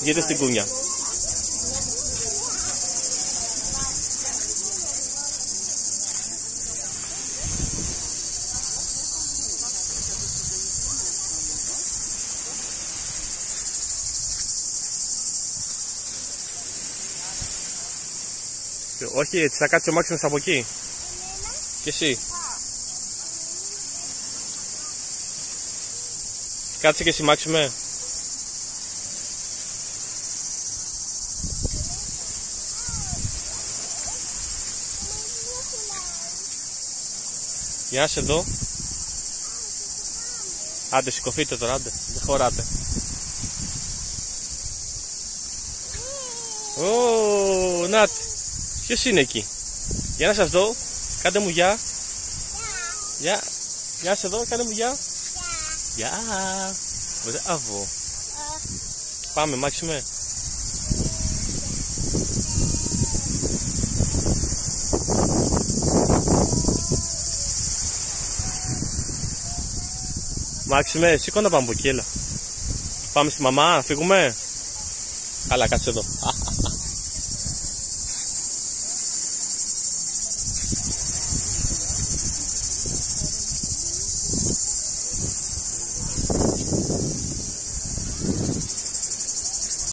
Βγείτε στην κούνια. Όχι, έτσι θα κάτσει ο Μάξιμος από εκεί. Και εσύ. Κάτσε και εσύ Μάξιμε. Για σε εδώ. Άντε σηκωθείτε τώρα, άντε. Δεν χωράτε. Ω, νάτε. Ποιος είναι εκεί; Για να σας δω. Κάντε μου γεια. Γεια. Γεια σε εδώ, κάντε μου γεια. Γεια. Μπράβο. Πάμε, Μάξιμε. Μάξιμε, σήκω να πάμε από εκεί, έλα. Πάμε στη μαμά, φύγουμε. Καλά, κάτσε εδώ.